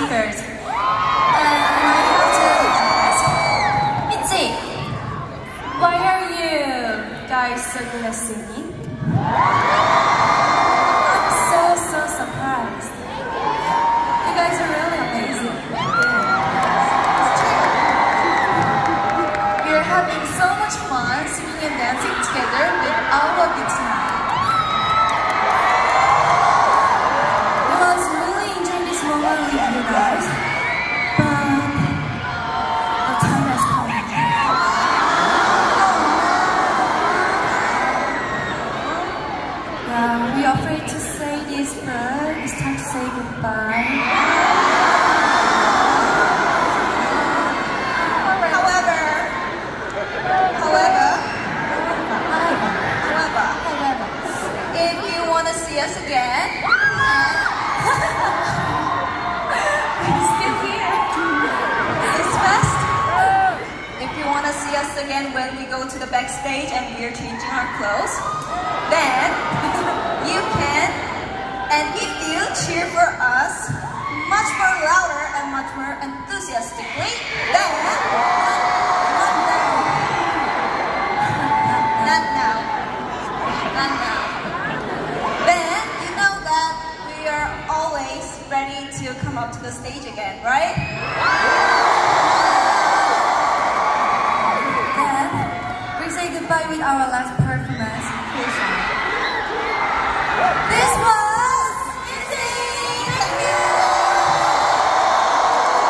singers. Uh, and I have to ask, MIDZY, why are you guys so good at singing? I'm so, so surprised. You guys are really amazing. We're having so much fun singing and dancing together with all of Well, we are afraid to say this, but it's time to say goodbye. However, however, however, However, if you want to see us again, we're still here. this fest, if you want to see us again when we go to the backstage and we're changing our clothes, then and if you cheer for us much more louder and much more enthusiastically, then not now. Not now. Not now. Then you know that we are always ready to come up to the stage again, right? Then we say goodbye with our last performance.